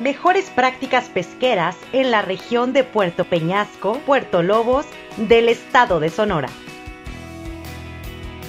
mejores prácticas pesqueras en la región de Puerto Peñasco, Puerto Lobos, del estado de Sonora.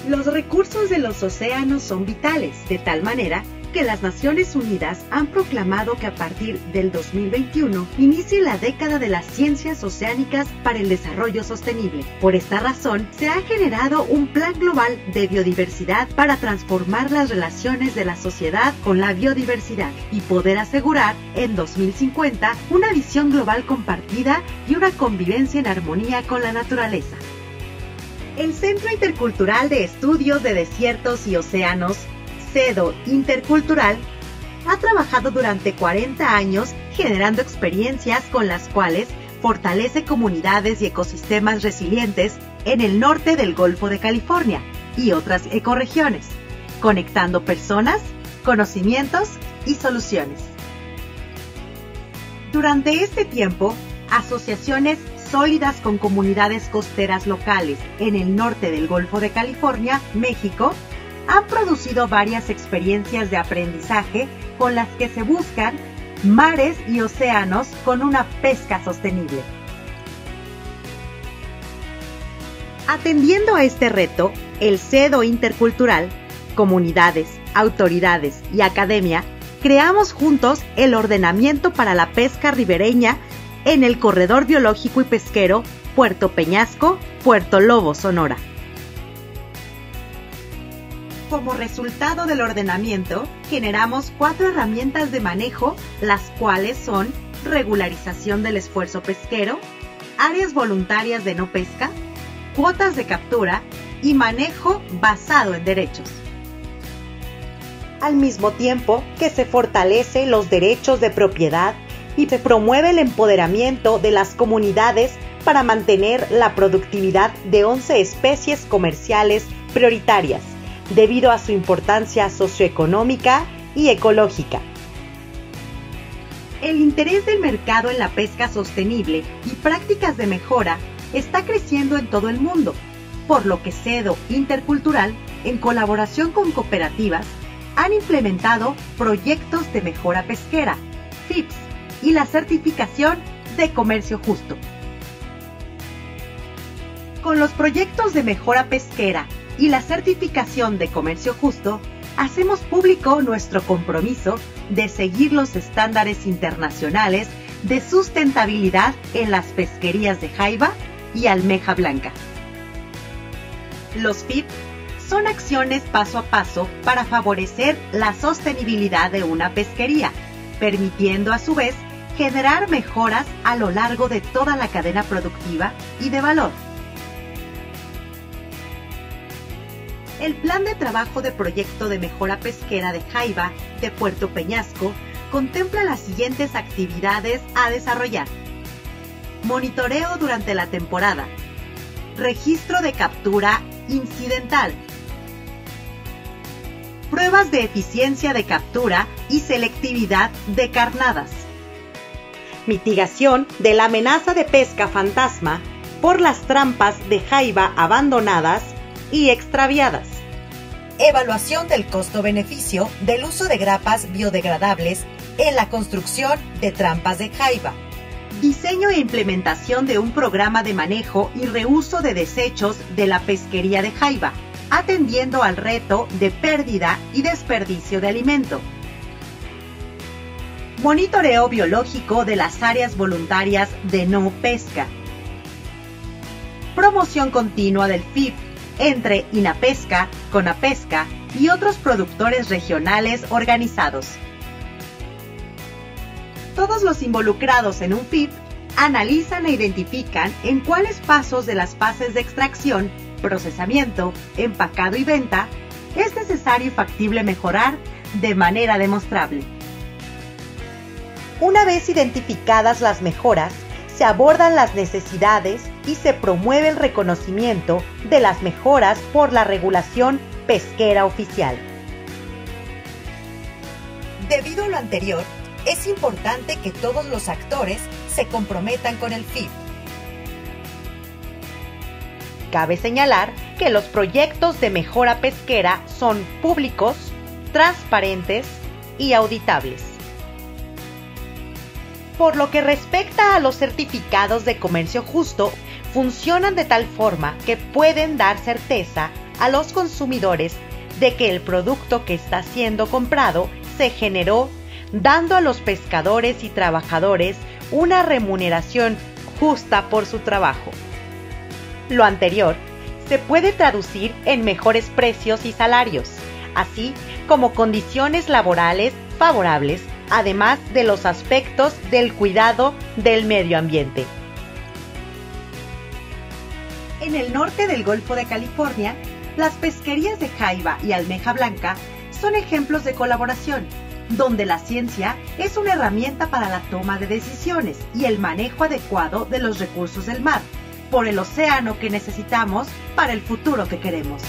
Los recursos de los océanos son vitales, de tal manera que las Naciones Unidas han proclamado que a partir del 2021 inicie la década de las ciencias oceánicas para el desarrollo sostenible. Por esta razón, se ha generado un plan global de biodiversidad para transformar las relaciones de la sociedad con la biodiversidad y poder asegurar en 2050 una visión global compartida y una convivencia en armonía con la naturaleza. El Centro Intercultural de Estudios de Desiertos y Océanos Intercultural ha trabajado durante 40 años generando experiencias con las cuales fortalece comunidades y ecosistemas resilientes en el norte del Golfo de California y otras ecorregiones, conectando personas, conocimientos y soluciones. Durante este tiempo, asociaciones sólidas con comunidades costeras locales en el norte del Golfo de California, México, han producido varias experiencias de aprendizaje con las que se buscan mares y océanos con una pesca sostenible. Atendiendo a este reto, el CEDO Intercultural, comunidades, autoridades y academia creamos juntos el ordenamiento para la pesca ribereña en el corredor biológico y pesquero Puerto Peñasco, Puerto Lobo, Sonora. Como resultado del ordenamiento, generamos cuatro herramientas de manejo, las cuales son regularización del esfuerzo pesquero, áreas voluntarias de no pesca, cuotas de captura y manejo basado en derechos. Al mismo tiempo que se fortalece los derechos de propiedad y se promueve el empoderamiento de las comunidades para mantener la productividad de 11 especies comerciales prioritarias debido a su importancia socioeconómica y ecológica. El interés del mercado en la pesca sostenible y prácticas de mejora está creciendo en todo el mundo, por lo que CEDO Intercultural, en colaboración con cooperativas, han implementado proyectos de mejora pesquera, FIPS, y la certificación de comercio justo. Con los proyectos de mejora pesquera y la certificación de comercio justo, hacemos público nuestro compromiso de seguir los estándares internacionales de sustentabilidad en las pesquerías de jaiba y almeja blanca. Los FIP son acciones paso a paso para favorecer la sostenibilidad de una pesquería, permitiendo a su vez generar mejoras a lo largo de toda la cadena productiva y de valor el plan de trabajo de proyecto de mejora pesquera de Jaiba de Puerto Peñasco contempla las siguientes actividades a desarrollar. Monitoreo durante la temporada. Registro de captura incidental. Pruebas de eficiencia de captura y selectividad de carnadas. Mitigación de la amenaza de pesca fantasma por las trampas de jaiba abandonadas y extraviadas. Evaluación del costo-beneficio del uso de grapas biodegradables en la construcción de trampas de jaiba. Diseño e implementación de un programa de manejo y reuso de desechos de la pesquería de jaiba, atendiendo al reto de pérdida y desperdicio de alimento. Monitoreo biológico de las áreas voluntarias de no pesca. Promoción continua del FIP entre INAPESCA, CONAPESCA y otros productores regionales organizados. Todos los involucrados en un FIP analizan e identifican en cuáles pasos de las fases de extracción, procesamiento, empacado y venta es necesario y factible mejorar de manera demostrable. Una vez identificadas las mejoras, se abordan las necesidades y se promueve el reconocimiento de las mejoras por la regulación pesquera oficial. Debido a lo anterior, es importante que todos los actores se comprometan con el FIP. Cabe señalar que los proyectos de mejora pesquera son públicos, transparentes y auditables. Por lo que respecta a los certificados de comercio justo, funcionan de tal forma que pueden dar certeza a los consumidores de que el producto que está siendo comprado se generó dando a los pescadores y trabajadores una remuneración justa por su trabajo. Lo anterior se puede traducir en mejores precios y salarios, así como condiciones laborales favorables, además de los aspectos del cuidado del medio ambiente. En el norte del Golfo de California, las pesquerías de Jaiba y Almeja Blanca son ejemplos de colaboración, donde la ciencia es una herramienta para la toma de decisiones y el manejo adecuado de los recursos del mar, por el océano que necesitamos para el futuro que queremos.